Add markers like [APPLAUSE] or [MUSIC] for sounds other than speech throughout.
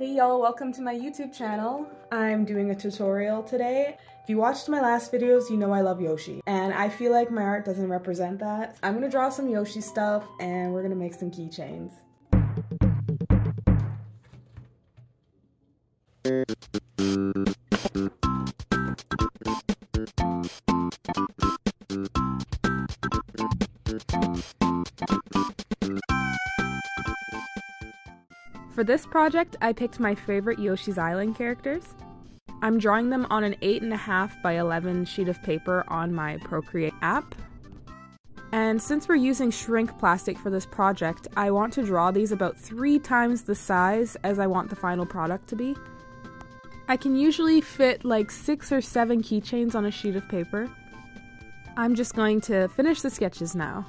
Hey y'all, welcome to my YouTube channel. I'm doing a tutorial today. If you watched my last videos, you know I love Yoshi. And I feel like my art doesn't represent that. I'm gonna draw some Yoshi stuff and we're gonna make some keychains. For this project, I picked my favorite Yoshi's Island characters. I'm drawing them on an 8.5 by 11 sheet of paper on my Procreate app. And since we're using shrink plastic for this project, I want to draw these about three times the size as I want the final product to be. I can usually fit like six or seven keychains on a sheet of paper. I'm just going to finish the sketches now.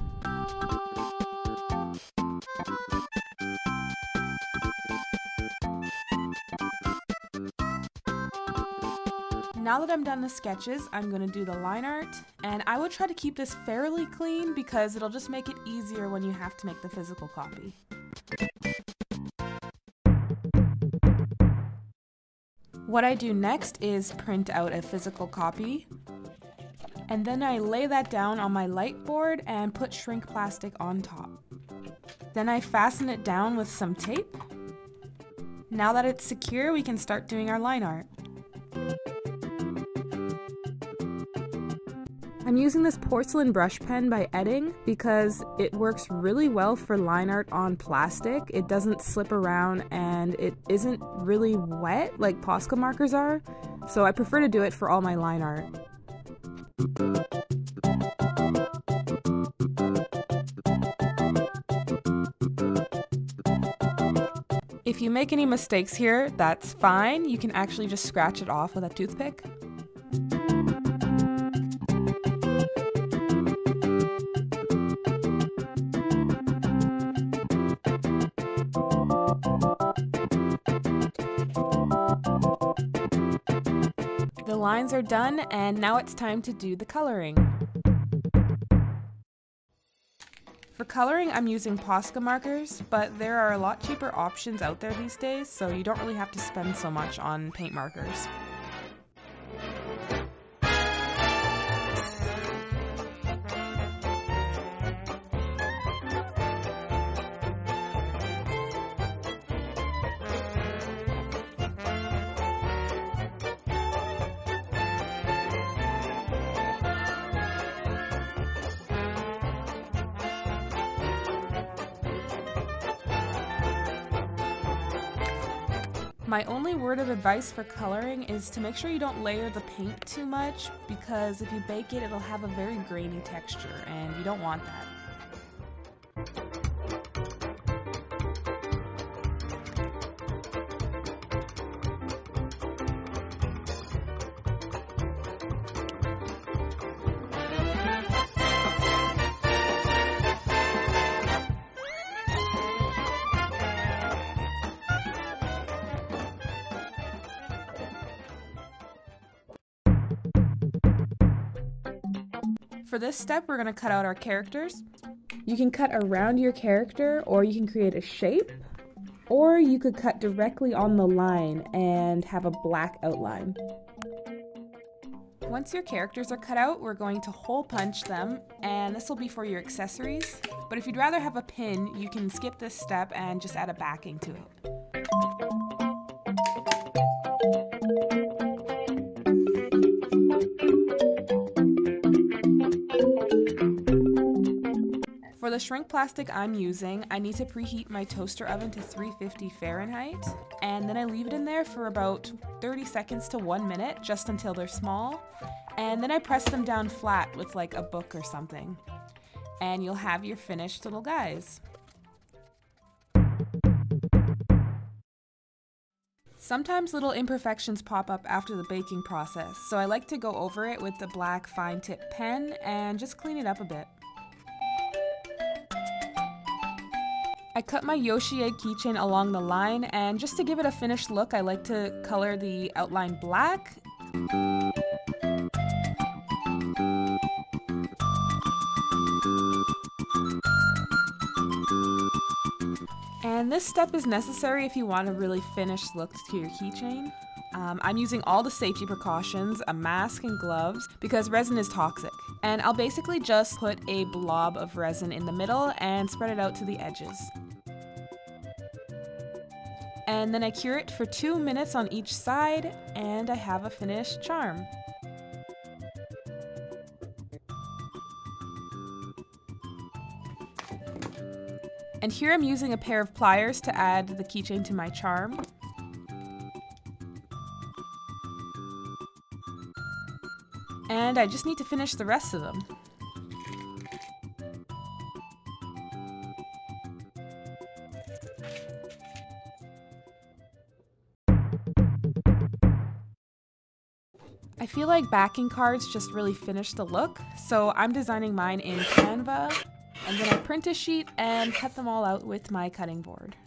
Now that I'm done the sketches, I'm going to do the line art, and I would try to keep this fairly clean because it'll just make it easier when you have to make the physical copy. What I do next is print out a physical copy, and then I lay that down on my light board and put shrink plastic on top. Then I fasten it down with some tape. Now that it's secure, we can start doing our line art. I'm using this porcelain brush pen by Edding because it works really well for line art on plastic. It doesn't slip around and it isn't really wet like Posca markers are, so I prefer to do it for all my line art. If you make any mistakes here, that's fine. You can actually just scratch it off with a toothpick. Lines are done and now it's time to do the coloring. For coloring, I'm using Posca markers, but there are a lot cheaper options out there these days, so you don't really have to spend so much on paint markers. My only word of advice for coloring is to make sure you don't layer the paint too much because if you bake it, it'll have a very grainy texture and you don't want that. For this step, we're going to cut out our characters. You can cut around your character, or you can create a shape, or you could cut directly on the line and have a black outline. Once your characters are cut out, we're going to hole punch them, and this will be for your accessories. But if you'd rather have a pin, you can skip this step and just add a backing to it. The shrink plastic I'm using, I need to preheat my toaster oven to 350 Fahrenheit, and then I leave it in there for about 30 seconds to one minute, just until they're small, and then I press them down flat with like a book or something. And you'll have your finished little guys. Sometimes little imperfections pop up after the baking process, so I like to go over it with the black fine tip pen and just clean it up a bit. I cut my Yoshi egg keychain along the line and just to give it a finished look I like to color the outline black. And And this step is necessary if you want a really finished look to your keychain. Um, I'm using all the safety precautions, a mask and gloves, because resin is toxic. And I'll basically just put a blob of resin in the middle and spread it out to the edges. And then I cure it for two minutes on each side, and I have a finished charm. And here I'm using a pair of pliers to add the keychain to my charm. And I just need to finish the rest of them. I feel like backing cards just really finish the look, so I'm designing mine in Canva, and then I print a sheet and cut them all out with my cutting board.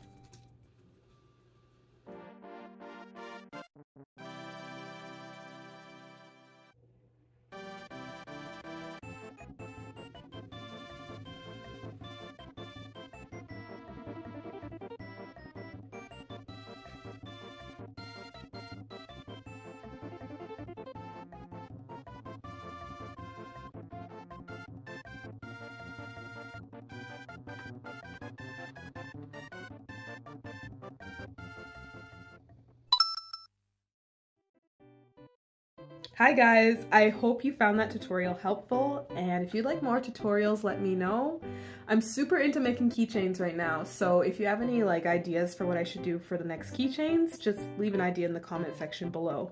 Hi guys, I hope you found that tutorial helpful and if you'd like more tutorials let me know. I'm super into making keychains right now so if you have any like ideas for what I should do for the next keychains just leave an idea in the comment section below.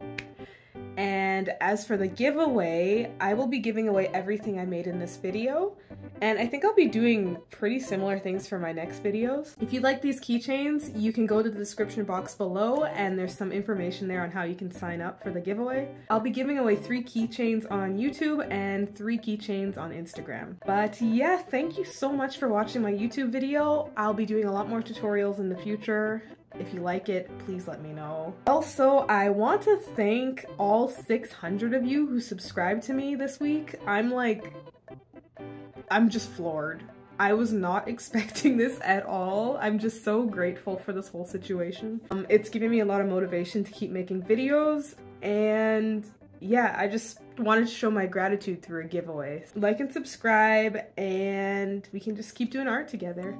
And as for the giveaway, I will be giving away everything I made in this video. And I think I'll be doing pretty similar things for my next videos. If you like these keychains, you can go to the description box below and there's some information there on how you can sign up for the giveaway. I'll be giving away three keychains on YouTube and three keychains on Instagram. But yeah, thank you so much for watching my YouTube video. I'll be doing a lot more tutorials in the future. If you like it, please let me know. Also, I want to thank all 600 of you who subscribed to me this week. I'm like, I'm just floored. I was not [LAUGHS] expecting this at all. I'm just so grateful for this whole situation. Um, it's giving me a lot of motivation to keep making videos and yeah, I just wanted to show my gratitude through a giveaway. Like and subscribe and we can just keep doing art together.